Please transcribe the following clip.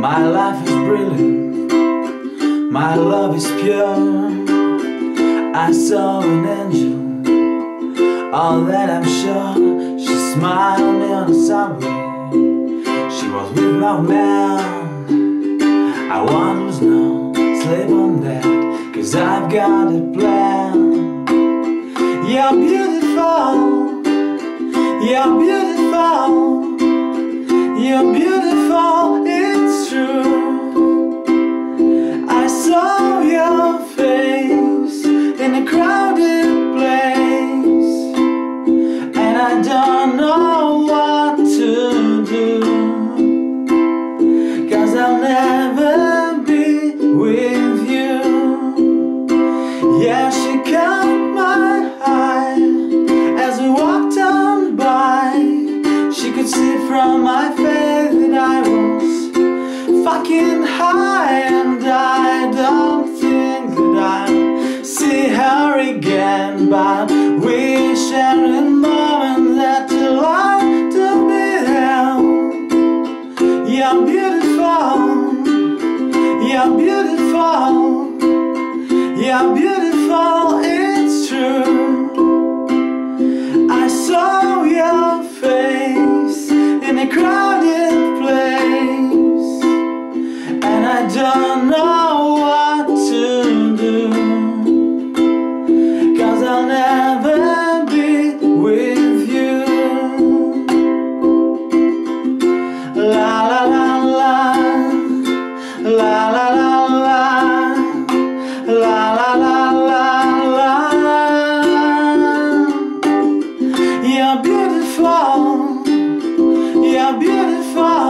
My life is brilliant, my love is pure. I saw an angel, all that I'm sure. She smiled me on the subway. She was with my man. I want to know, sleep on that, cause I've got a plan. You're beautiful, you're beautiful, you're beautiful, true. I saw your face in a crowded fucking high, and I don't think that I'll see her again. But we sharing moments that delight to be held. You're beautiful, you're beautiful, la la la la la la la la la la la la la you're beautiful, you're beautiful.